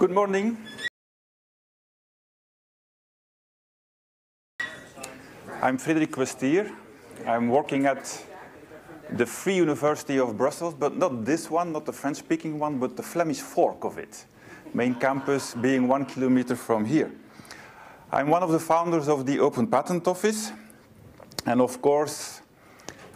Good morning. I'm Frederik Questier. I'm working at the Free University of Brussels, but not this one, not the French-speaking one, but the Flemish fork of it. Main campus being one kilometer from here. I'm one of the founders of the Open Patent Office, and of course,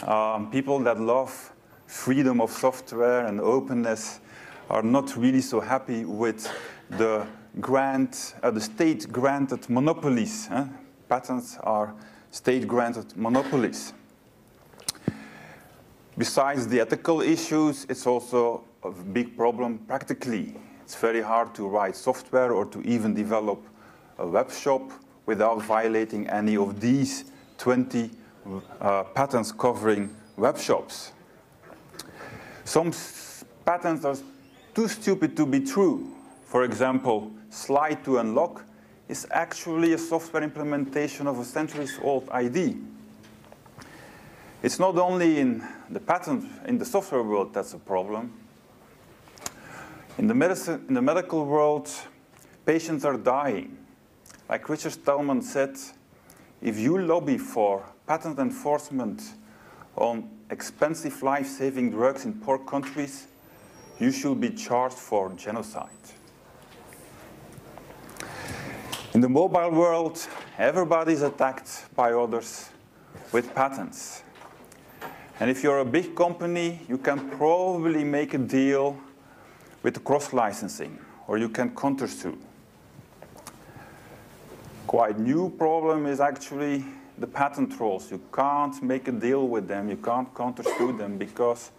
um, people that love freedom of software and openness are not really so happy with the grant, uh, the state-granted monopolies. Eh? Patents are state-granted monopolies. Besides the ethical issues, it's also a big problem practically. It's very hard to write software or to even develop a web shop without violating any of these 20 uh, patents covering web shops. Some patents are too stupid to be true. For example, slide to unlock is actually a software implementation of a centuries-old ID. It's not only in the patent, in the software world that's a problem. In the, medicine, in the medical world, patients are dying. Like Richard Stallman said, if you lobby for patent enforcement on expensive life-saving drugs in poor countries, you should be charged for genocide. In the mobile world, everybody is attacked by others with patents. And if you're a big company, you can probably make a deal with cross-licensing, or you can countersue. Quite new problem is actually the patent trolls. You can't make a deal with them, you can't countersue them because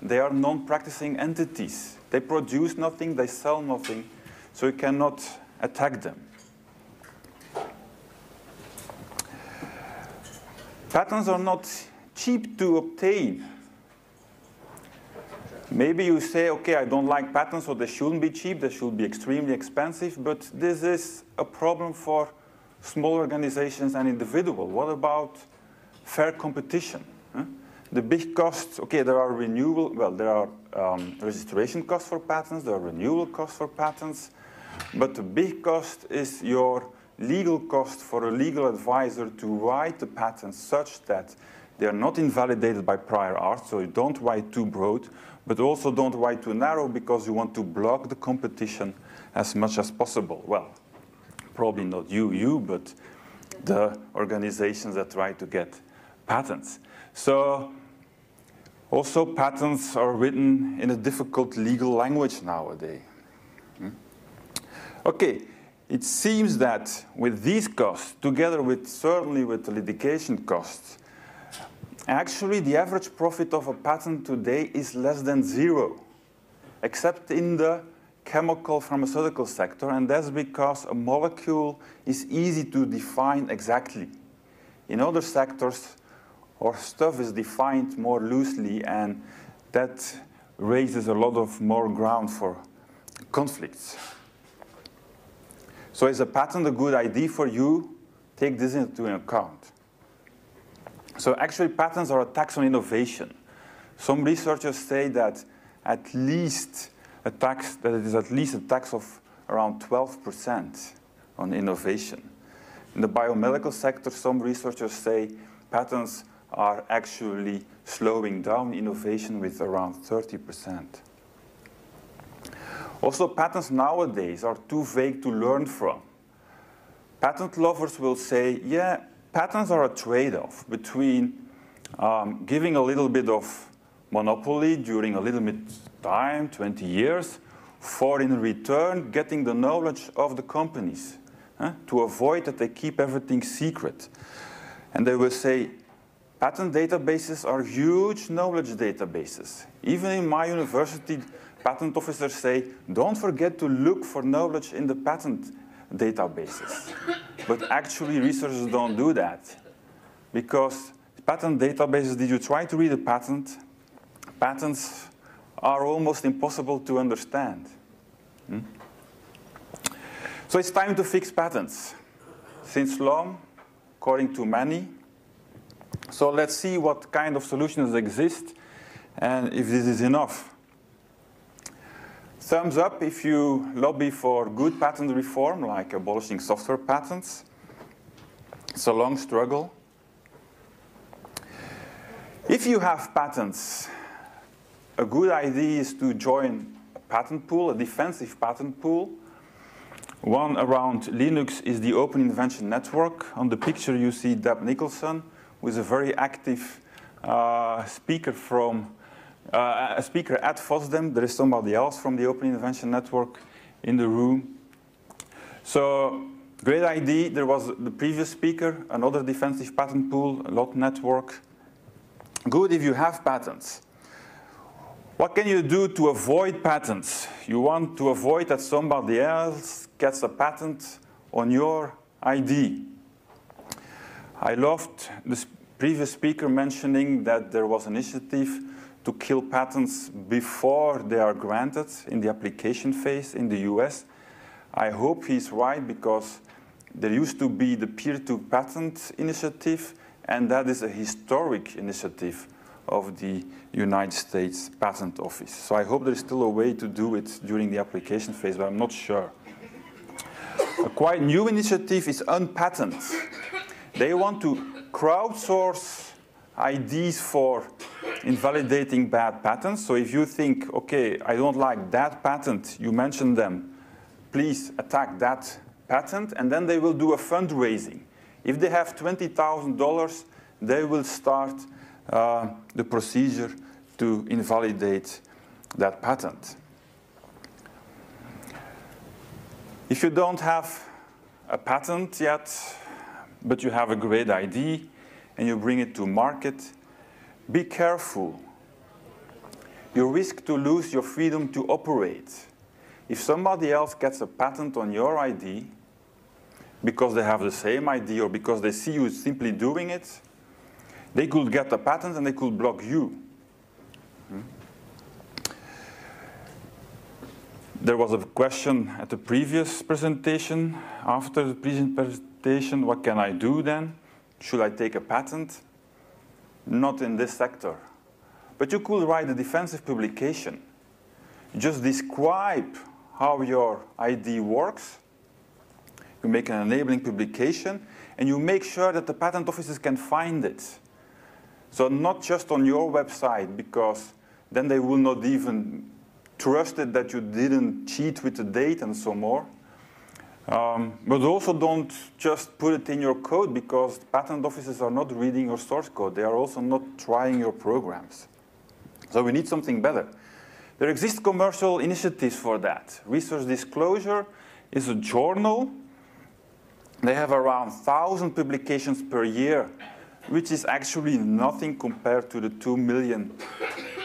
they are non-practicing entities. They produce nothing, they sell nothing, so you cannot attack them. Patents are not cheap to obtain. Maybe you say, okay, I don't like patents, so they shouldn't be cheap, they should be extremely expensive, but this is a problem for small organizations and individuals. What about fair competition? The big costs, okay, there are renewal, well, there are um, registration costs for patents, there are renewal costs for patents, but the big cost is your legal cost for a legal advisor to write the patent such that they are not invalidated by prior art, so you don't write too broad, but also don't write too narrow because you want to block the competition as much as possible. Well, probably not you, you, but the organizations that try to get patents. So also patents are written in a difficult legal language nowadays. Hmm? Okay, it seems that with these costs, together with certainly with the litigation costs, actually the average profit of a patent today is less than zero, except in the chemical pharmaceutical sector, and that's because a molecule is easy to define exactly. In other sectors, our stuff is defined more loosely, and that raises a lot of more ground for conflicts. So is a patent a good idea for you? Take this into account. So actually patents are a tax on innovation. Some researchers say that at least a tax, that it is at least a tax of around 12% on innovation. In the biomedical sector, some researchers say patents are actually slowing down innovation with around 30%. Also, patents nowadays are too vague to learn from. Patent lovers will say, yeah, patents are a trade-off between um, giving a little bit of monopoly during a little bit time, 20 years, for in return getting the knowledge of the companies to avoid that they keep everything secret. And they will say, patent databases are huge knowledge databases. Even in my university, patent officers say, don't forget to look for knowledge in the patent databases. but actually, researchers don't do that. Because patent databases, did you try to read a patent? Patents are almost impossible to understand. Hmm? So it's time to fix patents. Since long, according to many. So let's see what kind of solutions exist and if this is enough. Thumbs up if you lobby for good patent reform, like abolishing software patents. It's a long struggle. If you have patents, a good idea is to join a patent pool, a defensive patent pool. One around Linux is the Open Invention Network. On the picture you see Deb Nicholson, who is a very active uh, speaker from uh, a speaker at FOSDEM. There is somebody else from the Open Invention Network in the room. So Great idea. There was the previous speaker, another defensive patent pool, a LOT Network. Good if you have patents. What can you do to avoid patents? You want to avoid that somebody else gets a patent on your ID. I loved the previous speaker mentioning that there was an initiative to kill patents before they are granted in the application phase in the US. I hope he's right because there used to be the peer-to-patent initiative, and that is a historic initiative of the United States Patent Office. So I hope there is still a way to do it during the application phase, but I'm not sure. A quite new initiative is Unpatent. They want to crowdsource IDs for invalidating bad patents. So if you think, okay, I don't like that patent, you mentioned them, please attack that patent, and then they will do a fundraising. If they have $20,000, they will start uh, the procedure to invalidate that patent. If you don't have a patent yet, but you have a great idea and you bring it to market, be careful. You risk to lose your freedom to operate. If somebody else gets a patent on your ID, because they have the same ID or because they see you simply doing it, they could get a patent and they could block you. Hmm? There was a question at the previous presentation. After the presentation, what can I do then? Should I take a patent? Not in this sector. But you could write a defensive publication. Just describe how your ID works you make an enabling publication, and you make sure that the patent offices can find it. So not just on your website, because then they will not even trust it that you didn't cheat with the date and so more. Um, but also don't just put it in your code because patent offices are not reading your source code. They are also not trying your programs. So we need something better. There exist commercial initiatives for that. Research Disclosure is a journal they have around 1,000 publications per year, which is actually nothing compared to the 2 million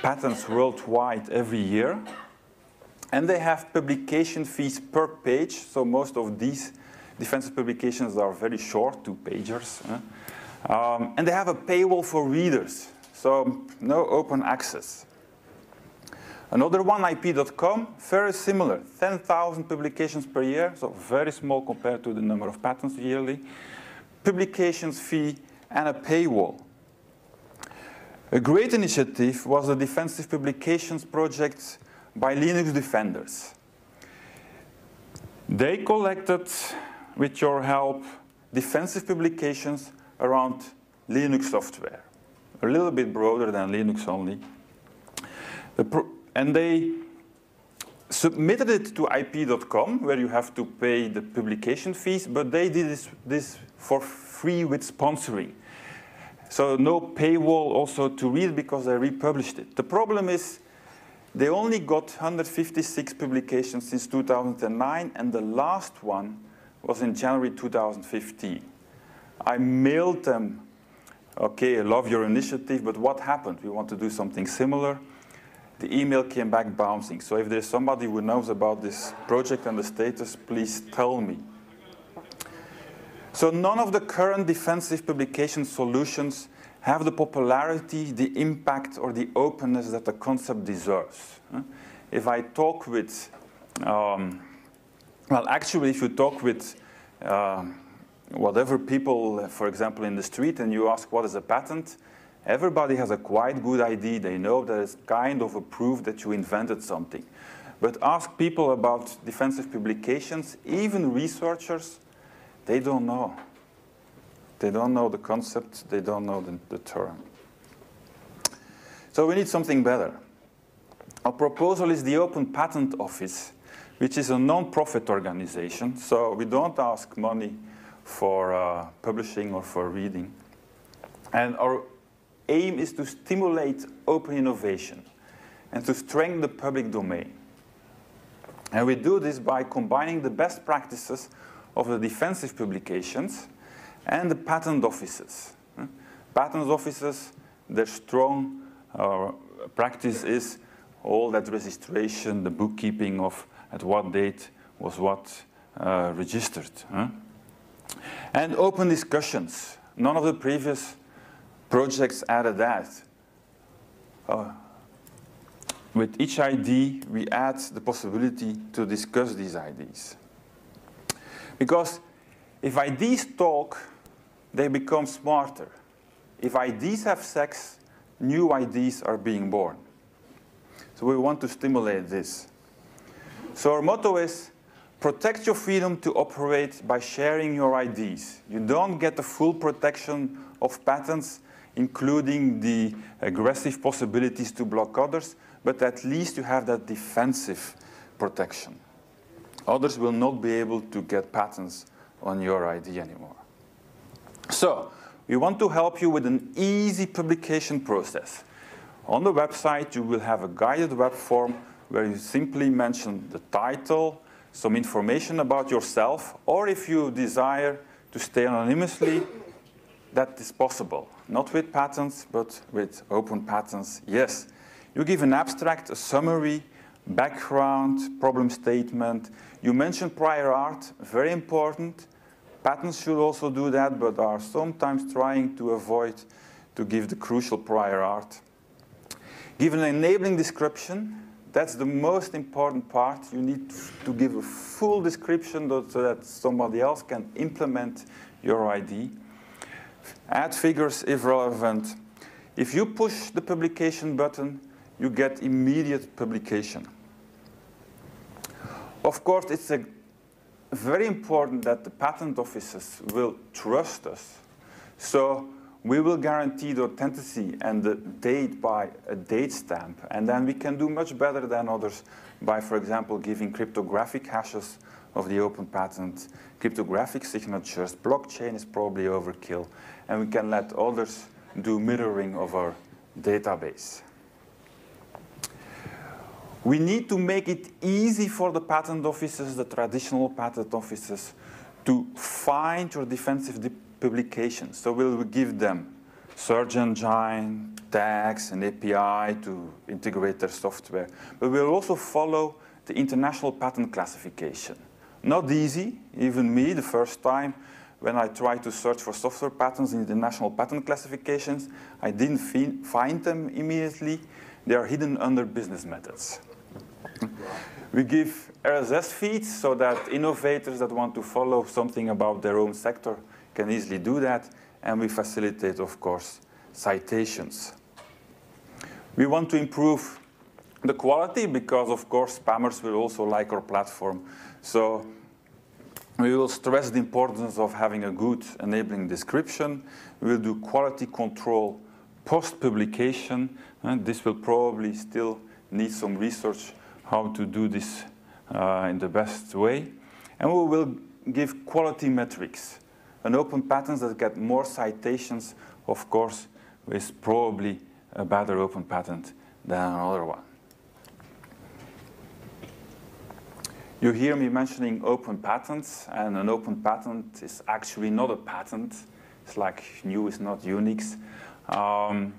patents worldwide every year. And they have publication fees per page, so most of these defensive publications are very short, two pagers. Um, and they have a paywall for readers, so no open access. Another one, IP.com, very similar, 10,000 publications per year, so very small compared to the number of patents yearly. Publications fee and a paywall. A great initiative was the Defensive Publications Project by Linux Defenders. They collected, with your help, defensive publications around Linux software, a little bit broader than Linux only. The and they submitted it to IP.com, where you have to pay the publication fees, but they did this, this for free with sponsoring. So no paywall also to read because they republished it. The problem is they only got 156 publications since 2009, and the last one was in January 2015. I mailed them, okay, I love your initiative, but what happened? We want to do something similar the email came back bouncing. So if there's somebody who knows about this project and the status, please tell me. So none of the current defensive publication solutions have the popularity, the impact, or the openness that the concept deserves. If I talk with, um, well, actually, if you talk with uh, whatever people, for example, in the street, and you ask what is a patent, Everybody has a quite good idea. They know that it's kind of a proof that you invented something. But ask people about defensive publications, even researchers, they don't know. They don't know the concept, they don't know the, the term. So we need something better. Our proposal is the Open Patent Office, which is a non-profit organization. So we don't ask money for uh, publishing or for reading. And our aim is to stimulate open innovation and to strengthen the public domain. And we do this by combining the best practices of the defensive publications and the patent offices. Patent offices, their strong uh, practice is all that registration, the bookkeeping of at what date was what uh, registered. Huh? And open discussions. None of the previous projects added that. Uh, with each ID, we add the possibility to discuss these IDs. Because if IDs talk, they become smarter. If IDs have sex, new IDs are being born. So we want to stimulate this. So our motto is protect your freedom to operate by sharing your IDs. You don't get the full protection of patents, including the aggressive possibilities to block others, but at least you have that defensive protection. Others will not be able to get patents on your ID anymore. So, we want to help you with an easy publication process. On the website, you will have a guided web form where you simply mention the title, some information about yourself, or if you desire to stay anonymously, that is possible. Not with patents, but with open patents, yes. You give an abstract, a summary, background, problem statement. You mention prior art, very important. Patents should also do that, but are sometimes trying to avoid to give the crucial prior art. Give an enabling description. That's the most important part. You need to give a full description so that somebody else can implement your ID. Add figures if relevant. If you push the publication button, you get immediate publication. Of course, it's a very important that the patent offices will trust us. So we will guarantee the authenticity and the date by a date stamp. And then we can do much better than others by, for example, giving cryptographic hashes of the open patent, cryptographic signatures. Blockchain is probably overkill. And we can let others do mirroring of our database. We need to make it easy for the patent offices, the traditional patent offices, to find your defensive publications. So we'll give them search engine, tags, and API to integrate their software. But we'll also follow the international patent classification. Not easy, even me, the first time when I tried to search for software patents in the national patent classifications, I didn't find them immediately. They are hidden under business methods. We give RSS feeds so that innovators that want to follow something about their own sector can easily do that. And we facilitate, of course, citations. We want to improve the quality because, of course, spammers will also like our platform. So we will stress the importance of having a good enabling description. We will do quality control post-publication. And this will probably still need some research how to do this uh, in the best way. And we will give quality metrics. An open patent that get more citations, of course, is probably a better open patent than another one. You hear me mentioning open patents, and an open patent is actually not a patent. It's like GNU is not Unix. Um,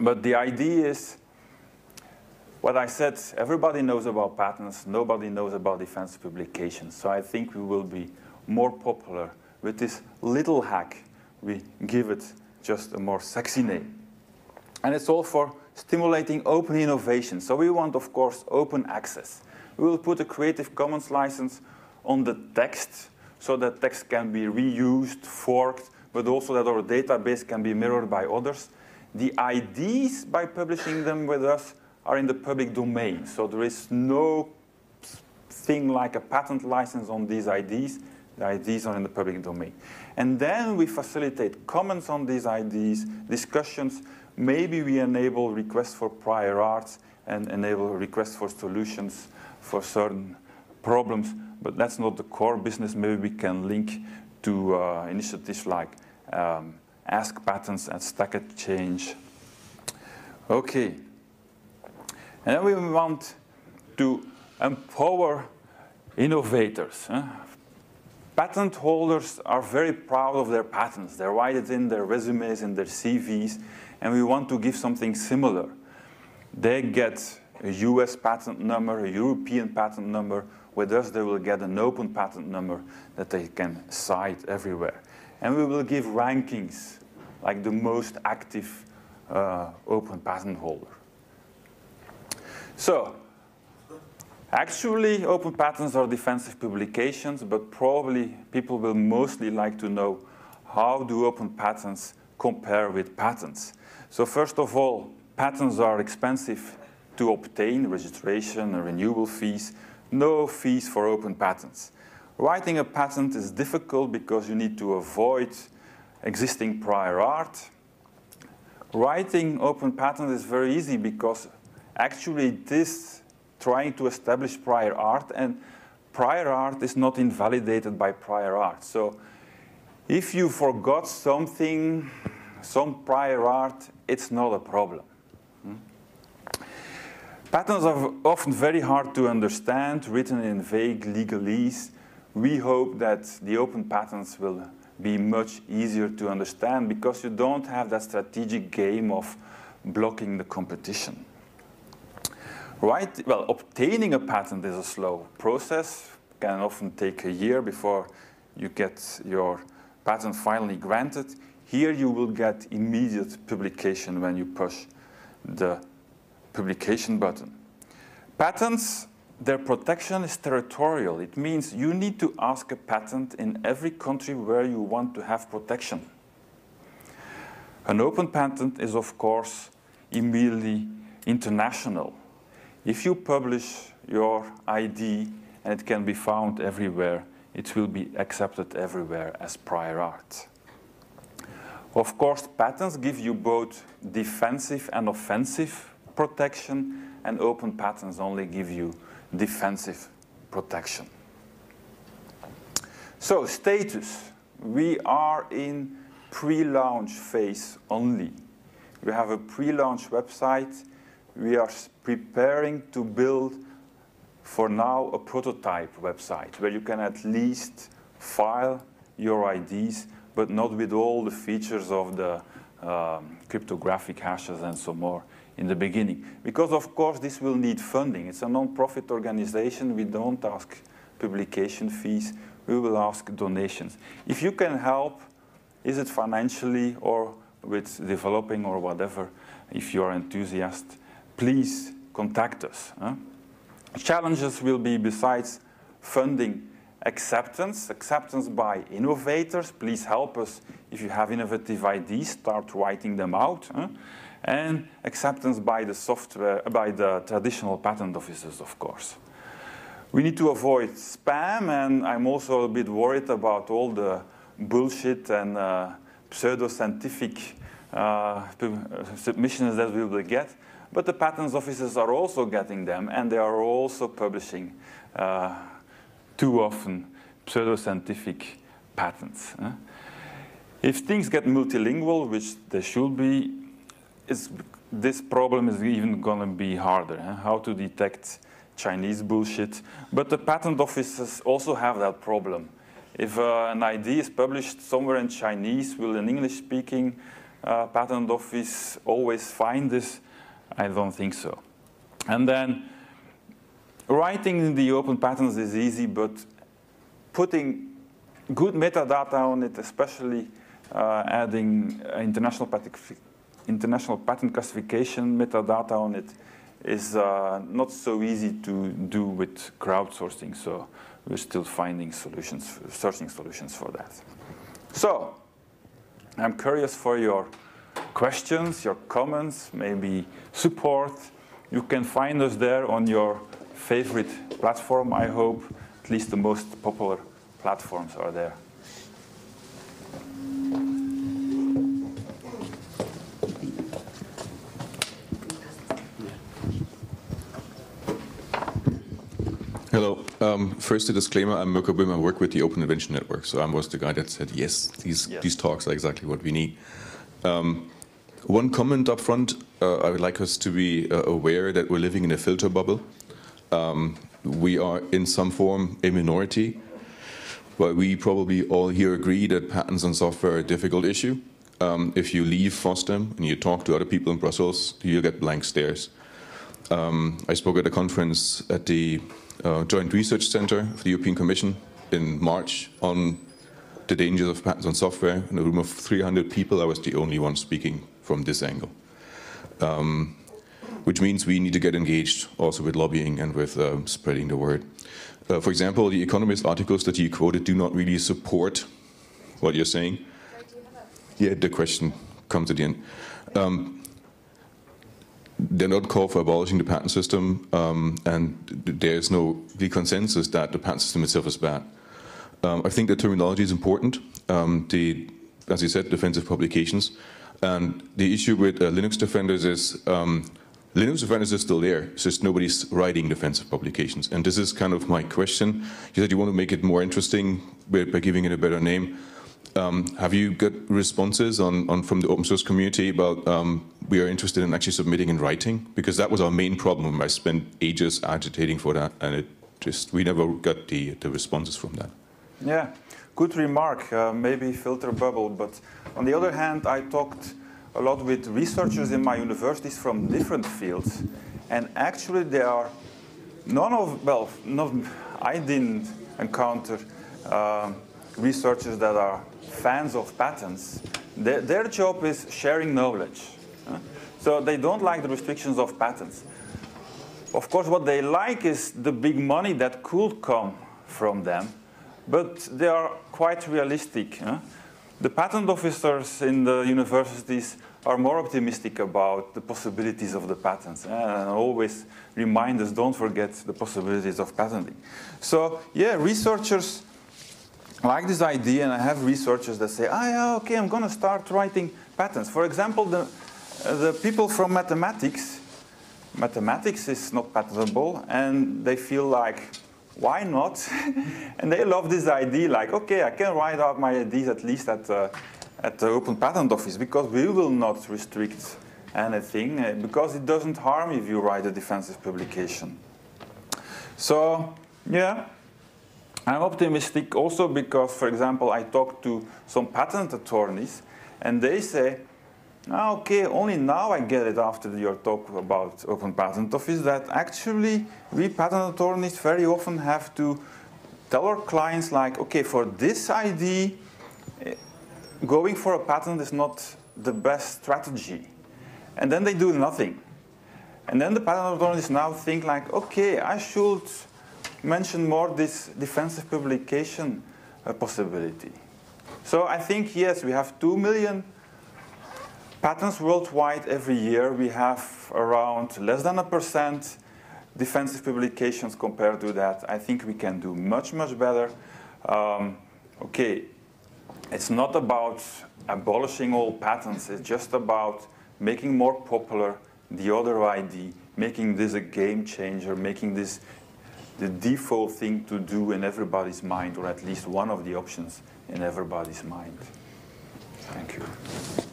but the idea is what I said, everybody knows about patents, nobody knows about defense publications. So I think we will be more popular with this little hack. We give it just a more sexy name. And it's all for stimulating open innovation. So we want, of course, open access. We will put a Creative Commons license on the text so that text can be reused, forked, but also that our database can be mirrored by others. The IDs, by publishing them with us, are in the public domain. So there is no thing like a patent license on these IDs. The IDs are in the public domain. And then we facilitate comments on these IDs, discussions. Maybe we enable requests for prior arts and enable requests for solutions for certain problems, but that's not the core business. Maybe we can link to uh, initiatives like um, Ask Patents and Stack Exchange. Okay. And then we want to empower innovators. Patent holders are very proud of their patents. They write it in their resumes, and their CVs, and we want to give something similar. They get a US patent number, a European patent number. With us, they will get an open patent number that they can cite everywhere. And we will give rankings, like the most active uh, open patent holder. So, actually, open patents are defensive publications, but probably people will mostly like to know how do open patents compare with patents. So first of all, patents are expensive to obtain, registration and renewal fees, no fees for open patents. Writing a patent is difficult because you need to avoid existing prior art. Writing open patent is very easy because actually this trying to establish prior art and prior art is not invalidated by prior art. So if you forgot something, some prior art, it's not a problem. Hmm? Patents are often very hard to understand, written in vague legalese. We hope that the open patents will be much easier to understand because you don't have that strategic game of blocking the competition. Right? Well, obtaining a patent is a slow process, can often take a year before you get your patent finally granted. Here you will get immediate publication when you push the publication button. Patents, their protection is territorial. It means you need to ask a patent in every country where you want to have protection. An open patent is, of course, immediately international. If you publish your ID and it can be found everywhere, it will be accepted everywhere as prior art. Of course, patents give you both defensive and offensive protection, and open patents only give you defensive protection. So, status. We are in pre-launch phase only. We have a pre-launch website. We are preparing to build, for now, a prototype website where you can at least file your IDs, but not with all the features of the um, cryptographic hashes and so more in the beginning. Because of course this will need funding. It's a non-profit organization. We don't ask publication fees. We will ask donations. If you can help, is it financially or with developing or whatever, if you're enthusiast, please contact us. Huh? Challenges will be besides funding acceptance, acceptance by innovators. Please help us if you have innovative ideas, start writing them out. Huh? and acceptance by the software, by the traditional patent offices, of course. We need to avoid spam, and I'm also a bit worried about all the bullshit and uh, pseudo-scientific uh, submissions that we will get. But the patent offices are also getting them, and they are also publishing uh, too often pseudo-scientific patents. If things get multilingual, which they should be, this problem is even going to be harder, huh? how to detect Chinese bullshit. But the patent offices also have that problem. If uh, an idea is published somewhere in Chinese, will an English-speaking uh, patent office always find this? I don't think so. And then writing in the open patents is easy, but putting good metadata on it, especially uh, adding international international patent classification metadata on it is uh, not so easy to do with crowdsourcing. So we're still finding solutions, searching solutions for that. So I'm curious for your questions, your comments, maybe support, You can find us there on your favorite platform, I hope. At least the most popular platforms are there. Hello. Um, first, a disclaimer. I'm Mirko Böhm. I work with the Open Invention Network. So I was the guy that said, yes, these, yes. these talks are exactly what we need. Um, one comment up front, uh, I would like us to be uh, aware that we're living in a filter bubble. Um, we are in some form a minority, but we probably all here agree that patents on software are a difficult issue. Um, if you leave FOSDEM and you talk to other people in Brussels, you'll get blank stares. Um, I spoke at a conference at the uh, Joint Research Center of the European Commission in March on the dangers of patents on software. In a room of 300 people, I was the only one speaking from this angle. Um, which means we need to get engaged also with lobbying and with uh, spreading the word. Uh, for example, the Economist articles that you quoted do not really support what you're saying. Yeah, the question comes at the end. Um, they're not called for abolishing the patent system, um, and there's no the consensus that the patent system itself is bad. Um, I think the terminology is important. Um, the, as you said, defensive publications, and the issue with uh, Linux defenders is um, Linux defenders is still there. It's just nobody's writing defensive publications, and this is kind of my question. You said you want to make it more interesting by, by giving it a better name. Um, have you got responses on, on, from the open source community about um, we are interested in actually submitting in writing? Because that was our main problem. I spent ages agitating for that, and it just we never got the, the responses from that. Yeah, good remark. Uh, maybe filter bubble, but on the other hand, I talked a lot with researchers in my universities from different fields, and actually there are none of well, none, I didn't encounter. Uh, researchers that are fans of patents, their, their job is sharing knowledge. So they don't like the restrictions of patents. Of course, what they like is the big money that could come from them, but they are quite realistic. The patent officers in the universities are more optimistic about the possibilities of the patents and always remind us don't forget the possibilities of patenting. So, yeah, researchers like this idea, and I have researchers that say, ah, yeah, okay, I'm going to start writing patents. For example, the, uh, the people from mathematics, mathematics is not patentable, and they feel like, why not? and they love this idea, like, okay, I can write out my ideas at least at, uh, at the Open Patent Office, because we will not restrict anything, uh, because it doesn't harm if you write a defensive publication. So, yeah, I'm optimistic also because, for example, I talked to some patent attorneys and they say, okay, only now I get it after your talk about Open Patent Office that actually we patent attorneys very often have to tell our clients like, okay, for this ID, eh, going for a patent is not the best strategy. And then they do nothing. And then the patent attorneys now think like, okay, I should mention more this defensive publication uh, possibility. So I think, yes, we have 2 million patents worldwide every year. We have around less than a percent defensive publications compared to that. I think we can do much, much better. Um, okay, it's not about abolishing all patents. It's just about making more popular the other ID, making this a game changer, making this the default thing to do in everybody's mind, or at least one of the options in everybody's mind. Thank you.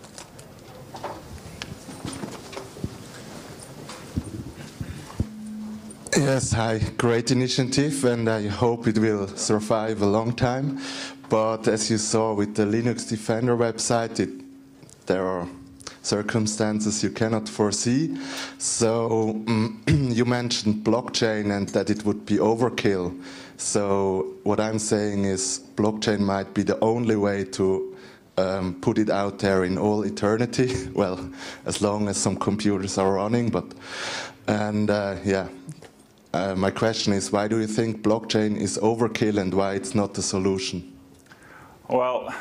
Yes, hi, great initiative, and I hope it will survive a long time. But as you saw with the Linux Defender website, it, there are circumstances you cannot foresee. So um, you mentioned blockchain and that it would be overkill. So what I'm saying is blockchain might be the only way to um, put it out there in all eternity. well, as long as some computers are running, but and uh, yeah. Uh, my question is, why do you think blockchain is overkill and why it's not the solution? Well,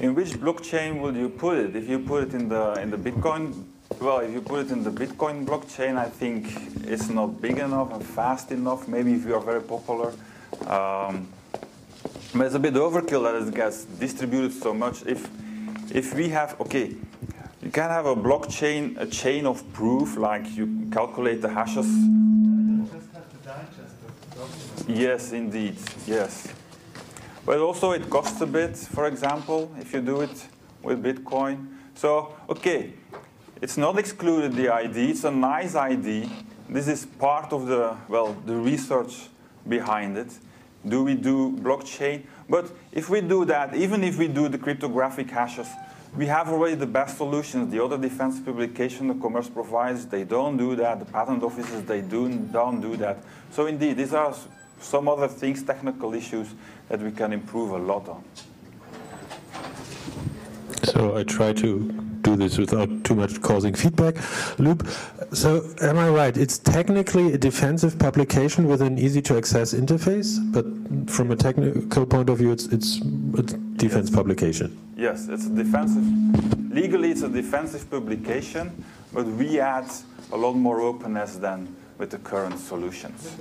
in which blockchain will you put it? If you put it in the in the Bitcoin Well, if you put it in the Bitcoin blockchain, I think it's not big enough and fast enough. Maybe if you are very popular. Um, but it's a bit overkill that it gets distributed so much. If, if we have, okay, you can have a blockchain, a chain of proof, like you calculate the hashes. Yes, indeed, yes. But also it costs a bit, for example, if you do it with Bitcoin. So, okay, it's not excluded the ID, it's a nice ID. This is part of the, well, the research behind it. Do we do blockchain? But if we do that, even if we do the cryptographic hashes, we have already the best solutions. The other defense publication the commerce provides, they don't do that. The patent offices, they do, don't do that. So indeed, these are some other things, technical issues, that we can improve a lot on. So I try to do this without too much causing feedback loop. So am I right? It's technically a defensive publication with an easy to access interface, but from a technical point of view, it's, it's a defense yes. publication. Yes, it's a defensive. Legally, it's a defensive publication, but we add a lot more openness than with the current solutions.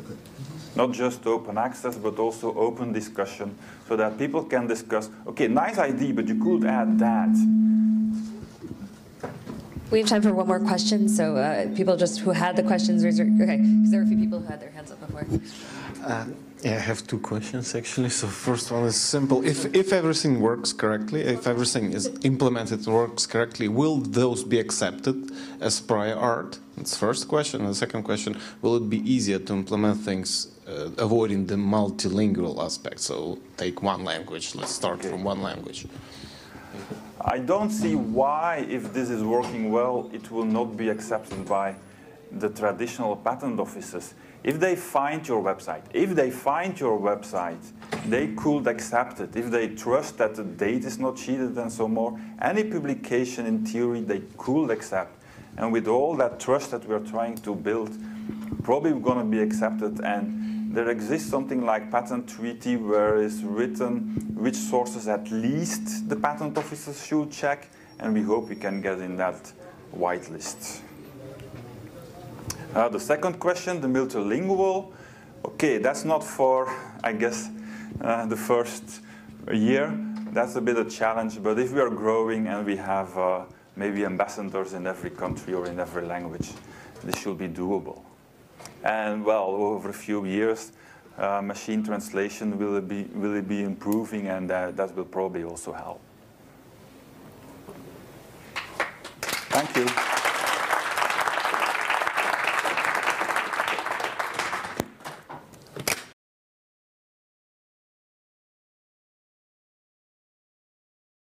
Not just open access, but also open discussion, so that people can discuss, okay, nice idea, but you could add that we have time for one more question. So uh, people just who had the questions, raise your, okay, because there were a few people who had their hands up before. Uh, yeah, I have two questions actually. So first one is simple. If if everything works correctly, if everything is implemented works correctly, will those be accepted as prior art? That's first question. And the second question, will it be easier to implement things uh, avoiding the multilingual aspect? So take one language. Let's start okay. from one language. I don't see why, if this is working well, it will not be accepted by the traditional patent offices. If they find your website, if they find your website, they could accept it. If they trust that the date is not cheated and so more, any publication in theory they could accept. And with all that trust that we're trying to build, probably going to be accepted and there exists something like patent treaty where it's written which sources at least the patent officers should check, and we hope we can get in that whitelist. Uh, the second question, the multilingual. Okay, that's not for, I guess, uh, the first year. That's a bit of a challenge, but if we are growing and we have uh, maybe ambassadors in every country or in every language, this should be doable. And well, over a few years, uh, machine translation will be, will be improving and uh, that will probably also help. Thank you.